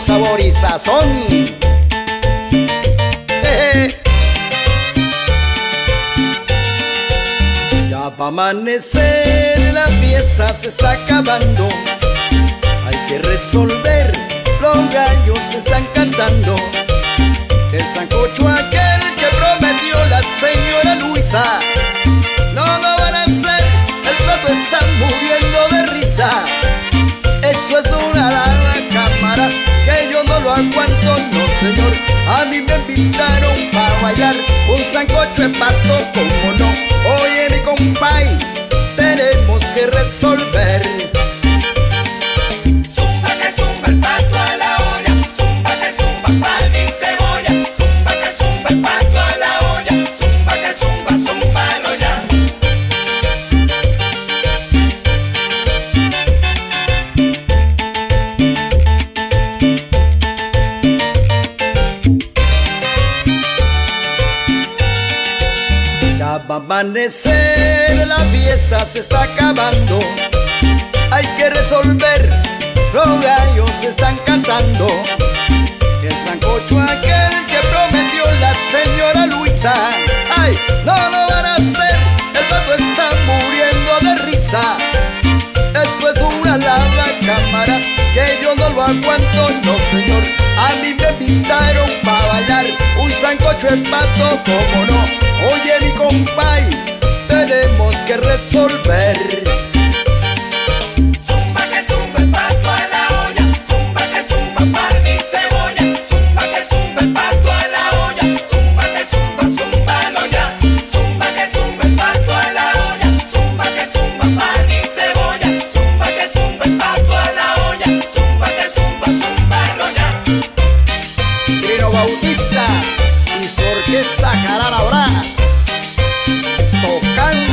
sabor y sazón. Ya va a amanecer, la fiesta se está acabando. Hay que resolver, los gallos están cantando. No lo aguanto, no señor. A mí me invitaron para bailar un sancocho de pato, como va a amanecer, la fiesta se está acabando. Hay que resolver, los gallos están cantando. El sancocho aquel que prometió la señora Luisa. Ay, no lo van a hacer, el pato está muriendo de risa. Esto es una larga cámara que yo no lo aguanto, no señor. A mí me invitaron para bailar un sancocho en pato, como no. Oye, mi compay, tenemos que resolver. Zumba que sube pato a la olla, Zumba que sube a pan y cebolla, Zumba que sube pato a la olla, Zumba que zumba, a su palo ya, Zumba que sube pato a la olla, Zumba que sube a pan y cebolla, Zumba que sube pato a la olla, Zumba que zumba, a su ya. Bautista. Orquesta Carara Brás. Tocando.